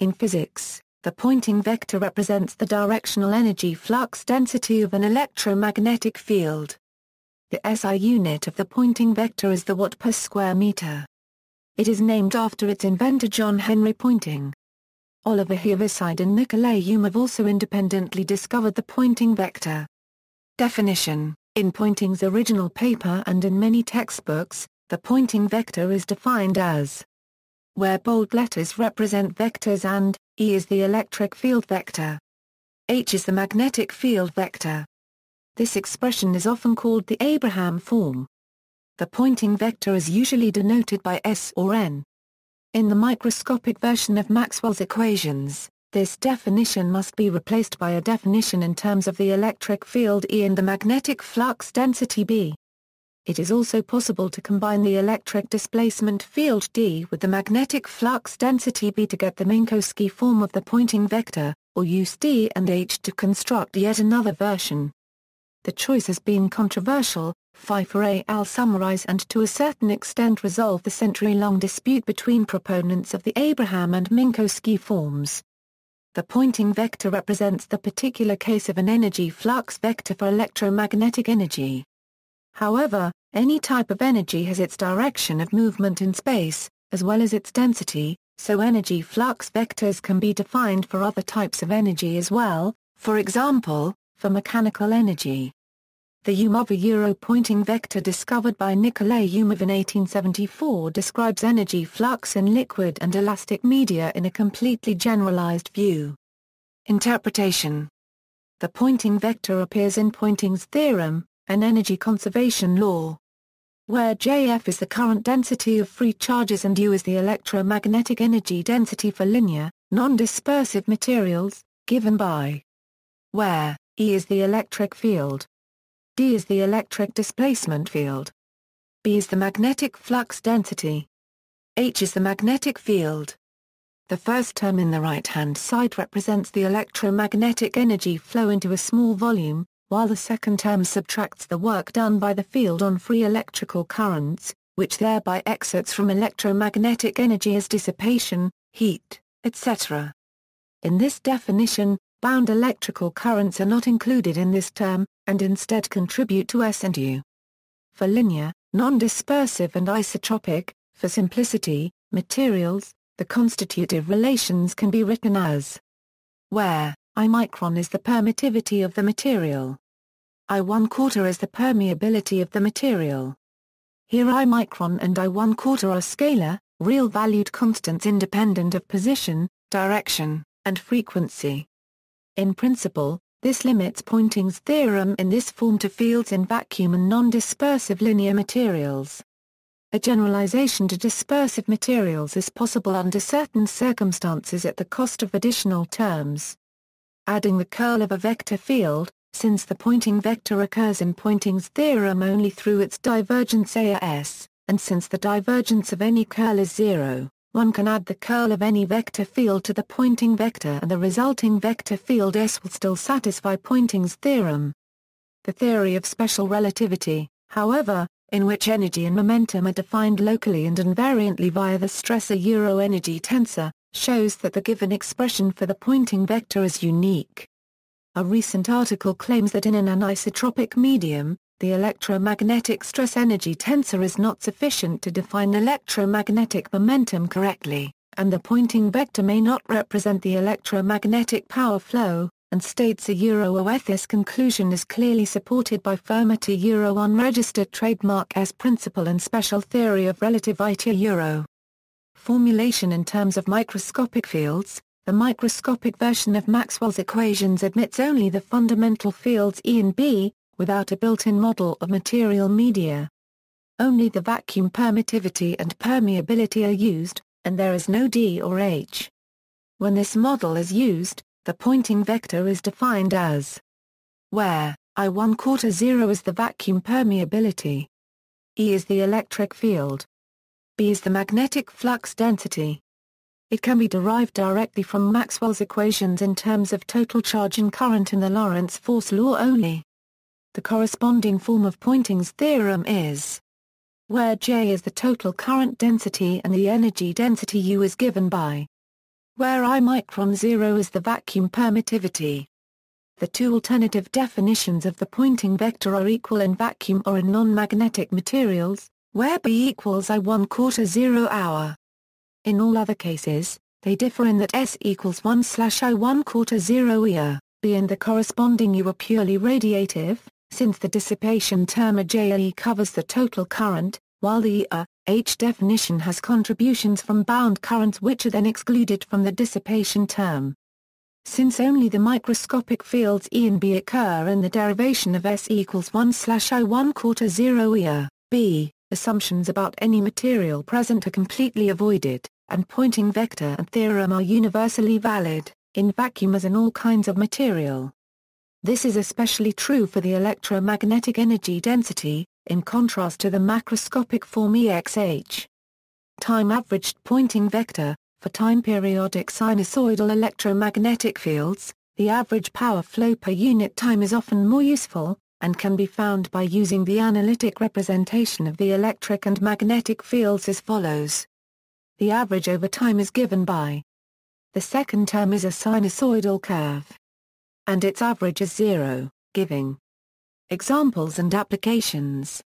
In physics, the Poynting vector represents the directional energy flux density of an electromagnetic field. The SI unit of the Poynting vector is the watt per square meter. It is named after its inventor John Henry Poynting. Oliver Heaviside and Nikolai Umov also independently discovered the Poynting vector. Definition In Poynting's original paper and in many textbooks, the Poynting vector is defined as where bold letters represent vectors and E is the electric field vector. H is the magnetic field vector. This expression is often called the Abraham form. The Poynting vector is usually denoted by S or N. In the microscopic version of Maxwell's equations, this definition must be replaced by a definition in terms of the electric field E and the magnetic flux density B. It is also possible to combine the electric displacement field D with the magnetic flux density B to get the Minkowski form of the Poynting vector, or use D and H to construct yet another version. The choice has been controversial, Pfeiffer et al. summarize and to a certain extent resolve the century-long dispute between proponents of the Abraham and Minkowski forms. The Poynting vector represents the particular case of an energy flux vector for electromagnetic energy. However, any type of energy has its direction of movement in space, as well as its density, so energy flux vectors can be defined for other types of energy as well, for example, for mechanical energy. The Hume-Euro Poynting vector discovered by Nikolai Umov in 1874 describes energy flux in liquid and elastic media in a completely generalized view. Interpretation The Poynting vector appears in Poynting's theorem, an energy conservation law. Where Jf is the current density of free charges and U is the electromagnetic energy density for linear, non-dispersive materials, given by where E is the electric field, D is the electric displacement field, B is the magnetic flux density, H is the magnetic field. The first term in the right-hand side represents the electromagnetic energy flow into a small volume, while the second term subtracts the work done by the field on free electrical currents, which thereby exerts from electromagnetic energy as dissipation, heat, etc. In this definition, bound electrical currents are not included in this term, and instead contribute to S and U. For linear, non-dispersive and isotropic, for simplicity, materials, the constitutive relations can be written as where I micron is the permittivity of the material. I one quarter is the permeability of the material. Here I micron and I one quarter are scalar, real valued constants independent of position, direction, and frequency. In principle, this limits Poynting's theorem in this form to fields in vacuum and non-dispersive linear materials. A generalization to dispersive materials is possible under certain circumstances at the cost of additional terms. Adding the curl of a vector field, since the Poynting vector occurs in Poynting's theorem only through its divergence AS, and since the divergence of any curl is zero, one can add the curl of any vector field to the Poynting vector and the resulting vector field S will still satisfy Poynting's theorem. The theory of special relativity, however, in which energy and momentum are defined locally and invariantly via the stress-euro energy tensor, shows that the given expression for the Poynting vector is unique. A recent article claims that in an anisotropic medium, the electromagnetic stress-energy tensor is not sufficient to define electromagnetic momentum correctly, and the Poynting vector may not represent the electromagnetic power flow, and states a Euro This conclusion is clearly supported by Fermata Euro unregistered trademark as principle and special theory of relativity Euro. Formulation in terms of microscopic fields, the microscopic version of Maxwell's equations admits only the fundamental fields E and B, without a built-in model of material media. Only the vacuum permittivity and permeability are used, and there is no D or H. When this model is used, the Poynting vector is defined as where I 1 quarter 0 is the vacuum permeability. E is the electric field. B is the magnetic flux density. It can be derived directly from Maxwell's equations in terms of total charge and current in the Lorentz force law only. The corresponding form of Poynting's theorem is where J is the total current density and the energy density U is given by where I micron 0 is the vacuum permittivity. The two alternative definitions of the Poynting vector are equal in vacuum or in non-magnetic materials, where B equals I 1 quarter 0 hour. In all other cases, they differ in that S equals 1 slash I 1 quarter 0 year, B and the corresponding U are purely radiative, since the dissipation term AJE covers the total current, while the H definition has contributions from bound currents which are then excluded from the dissipation term. Since only the microscopic fields E and B occur in the derivation of S equals 1 slash I 1 quarter 0 E B, assumptions about any material present are completely avoided, and Poynting vector and theorem are universally valid, in vacuum as in all kinds of material. This is especially true for the electromagnetic energy density, in contrast to the macroscopic form EXH. Time-averaged Poynting vector, for time-periodic sinusoidal electromagnetic fields, the average power flow per unit time is often more useful, and can be found by using the analytic representation of the electric and magnetic fields as follows. The average over time is given by the second term is a sinusoidal curve, and its average is zero, giving Examples and applications.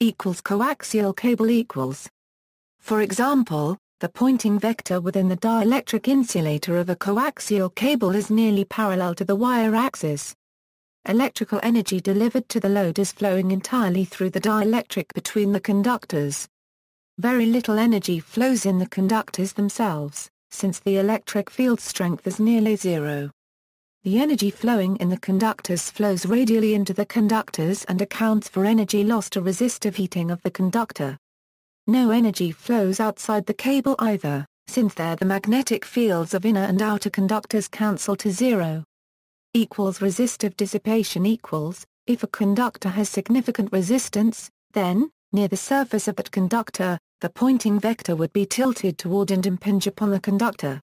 Equals coaxial cable equals. For example, the Poynting vector within the dielectric insulator of a coaxial cable is nearly parallel to the wire axis. Electrical energy delivered to the load is flowing entirely through the dielectric between the conductors. Very little energy flows in the conductors themselves, since the electric field strength is nearly zero. The energy flowing in the conductors flows radially into the conductors and accounts for energy lost to resistive heating of the conductor. No energy flows outside the cable either, since there the magnetic fields of inner and outer conductors cancel to zero. Equals resistive dissipation equals, if a conductor has significant resistance, then, near the surface of that conductor, the Poynting vector would be tilted toward and impinge upon the conductor.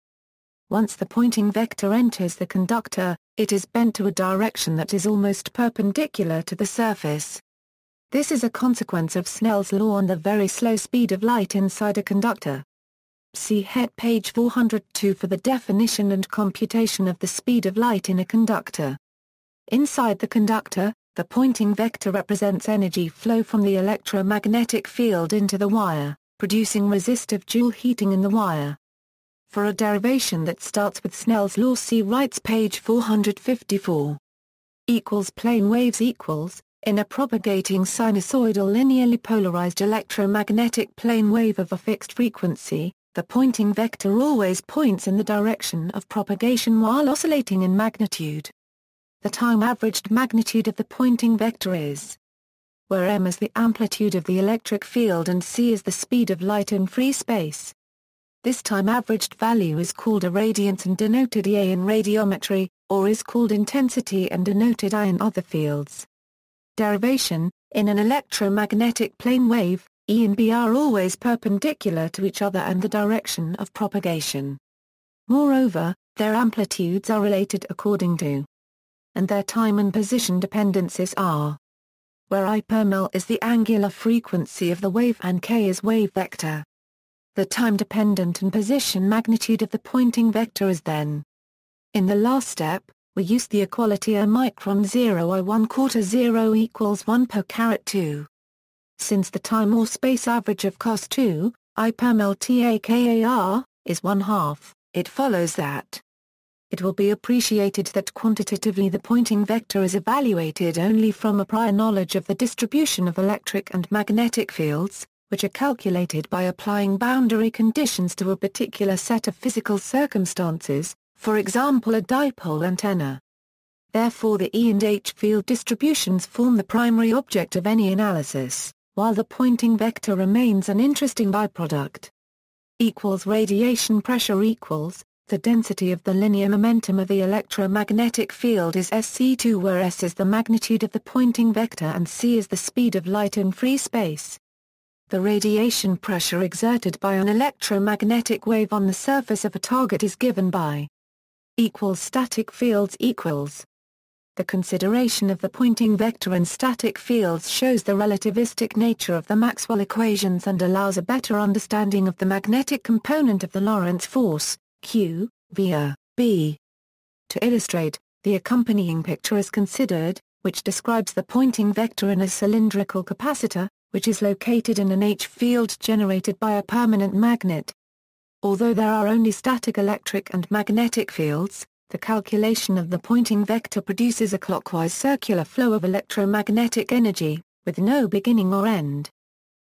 Once the Poynting vector enters the conductor, it is bent to a direction that is almost perpendicular to the surface. This is a consequence of Snell's law and the very slow speed of light inside a conductor. See Hayt page 402 for the definition and computation of the speed of light in a conductor. Inside the conductor, the Poynting vector represents energy flow from the electromagnetic field into the wire, producing resistive Joule heating in the wire. For a derivation that starts with Snell's law see Reitz page 454. Equals plane waves equals, in a propagating sinusoidal linearly polarized electromagnetic plane wave of a fixed frequency, the Poynting vector always points in the direction of propagation while oscillating in magnitude. The time-averaged magnitude of the Poynting vector is where m is the amplitude of the electric field and c is the speed of light in free space. This time-averaged value is called a radiance and denoted EA in radiometry, or is called intensity and denoted I in other fields. Derivation In an electromagnetic plane wave, E and B are always perpendicular to each other and the direction of propagation. Moreover, their amplitudes are related according to and their time and position dependencies are where I per mil is the angular frequency of the wave and k is wave vector. The time-dependent and position magnitude of the Poynting vector is then. In the last step, we use the equality a micron 0 i 1 quarter 0 equals 1 per caret 2. Since the time or space average of cos 2, I per mil TAKAR, is 1 half, it follows that. It will be appreciated that quantitatively the Poynting vector is evaluated only from a prior knowledge of the distribution of electric and magnetic fields, which are calculated by applying boundary conditions to a particular set of physical circumstances, for example a dipole antenna. Therefore the E and H field distributions form the primary object of any analysis, while the Poynting vector remains an interesting byproduct. Equals radiation pressure equals, the density of the linear momentum of the electromagnetic field is SC2 where S is the magnitude of the Poynting vector and C is the speed of light in free space. The radiation pressure exerted by an electromagnetic wave on the surface of a target is given by equals static fields equals. The consideration of the Poynting vector in static fields shows the relativistic nature of the Maxwell equations and allows a better understanding of the magnetic component of the Lorentz force, q, via, b. To illustrate, the accompanying picture is considered, which describes the Poynting vector in a cylindrical capacitor, which is located in an H field generated by a permanent magnet. Although there are only static electric and magnetic fields, the calculation of the Poynting vector produces a clockwise circular flow of electromagnetic energy, with no beginning or end.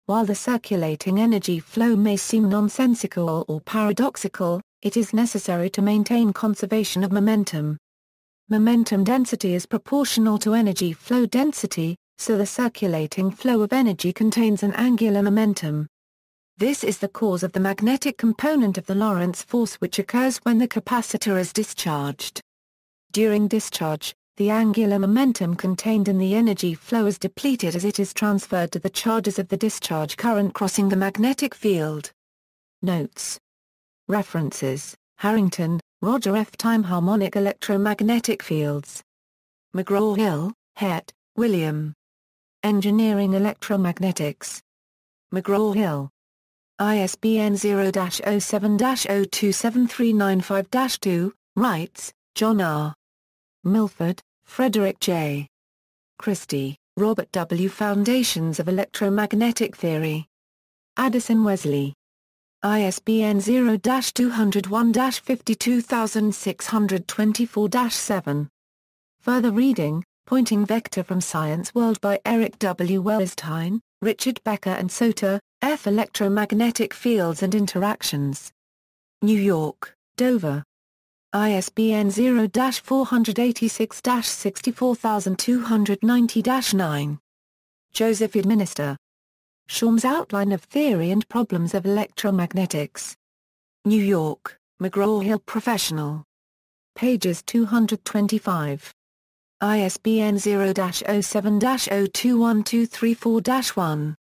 While the circulating energy flow may seem nonsensical or paradoxical, it is necessary to maintain conservation of momentum. Momentum density is proportional to energy flow density, so the circulating flow of energy contains an angular momentum. This is the cause of the magnetic component of the Lorentz force which occurs when the capacitor is discharged. During discharge, the angular momentum contained in the energy flow is depleted as it is transferred to the charges of the discharge current crossing the magnetic field. Notes. References, Harrington, Roger F. Time Harmonic Electromagnetic Fields. McGraw-Hill, Hayt, William. Engineering Electromagnetics. McGraw-Hill. ISBN 0-07-027395-2, Reitz, John R. Milford, Frederick J. Christy, Robert W. Foundations of Electromagnetic Theory. Addison Wesley. ISBN 0-201-52624-7. Further reading, Poynting Vector from Science World by Eric W. Weisstein, Richard Becker and Sauter, F. Electromagnetic Fields and Interactions. New York, Dover. ISBN 0-486-64290-9. Joseph Edminister. Schaum's Outline of Theory and Problems of Electromagnetics. New York, McGraw-Hill Professional. Pages 225. ISBN 0-07-021234-1.